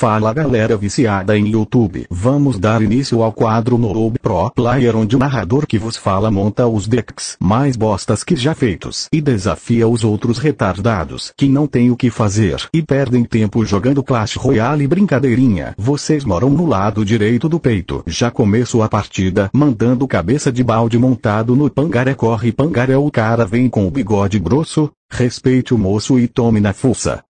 Fala galera viciada em YouTube. Vamos dar início ao quadro Noob Pro Player onde o narrador que vos fala monta os decks mais bostas que já feitos e desafia os outros retardados que não tem o que fazer e perdem tempo jogando Clash Royale brincadeirinha. Vocês moram no lado direito do peito. Já começo a partida mandando cabeça de balde montado no pangaré corre pangaré o cara vem com o bigode grosso, respeite o moço e tome na fuça.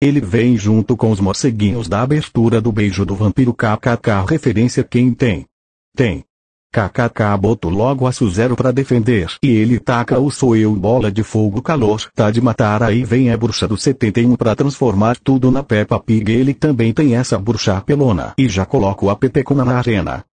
Ele vem junto com os morceguinhos da abertura do beijo do vampiro KKK referência quem tem. Tem. KKK boto logo a Suzero pra defender. E ele taca o sou eu bola de fogo calor. Tá de matar aí vem a bruxa do 71 pra transformar tudo na Peppa Pig. Ele também tem essa bruxa pelona. E já coloco a Petecona na arena.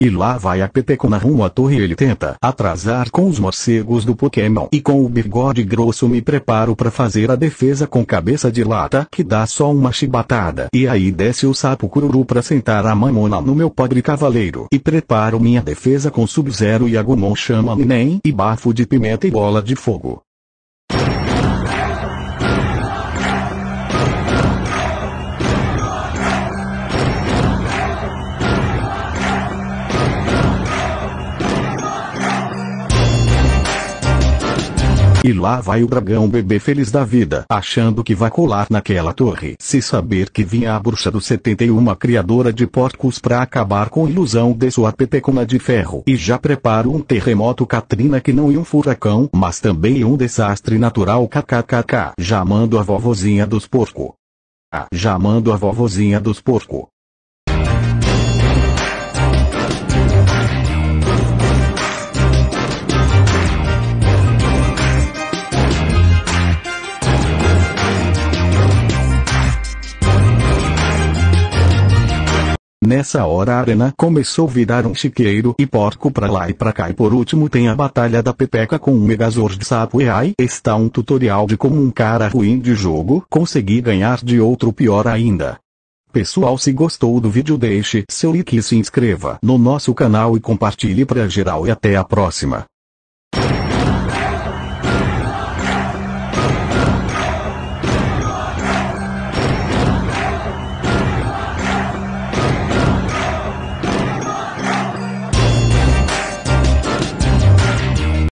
E lá vai a Petecona rumo à torre ele tenta atrasar com os morcegos do Pokémon. E com o bigode grosso me preparo para fazer a defesa com cabeça de lata que dá só uma chibatada. E aí desce o sapo cururu para sentar a mamona no meu podre cavaleiro. E preparo minha defesa com Sub-Zero e Agumon chama nem e bafo de pimenta e bola de fogo. E lá vai o dragão bebê feliz da vida, achando que vai colar naquela torre. Se saber que vinha a bruxa do 71 criadora de porcos pra acabar com a ilusão de sua petecona de ferro. E já preparo um terremoto Katrina que não e um furacão, mas também um desastre natural kkkk. Já mando a vovozinha dos porco. Ah, já mando a vovozinha dos porco. Nessa hora a arena começou a virar um chiqueiro e porco pra lá e pra cá e por último tem a batalha da Pepeca com um Megazord sapo e aí está um tutorial de como um cara ruim de jogo conseguir ganhar de outro pior ainda. Pessoal se gostou do vídeo deixe seu like e se inscreva no nosso canal e compartilhe pra geral e até a próxima.